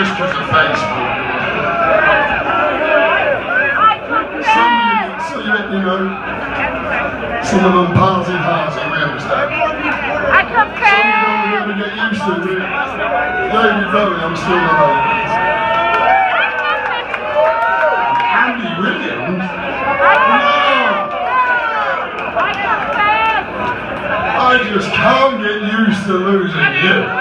just put the Facebook. Some of you, some of you, you know, some of them party hards, we understand. I come Some of you don't really get used to it. David Bowie, I'm still alive. Andy Williams? No! I just can't get used to losing you.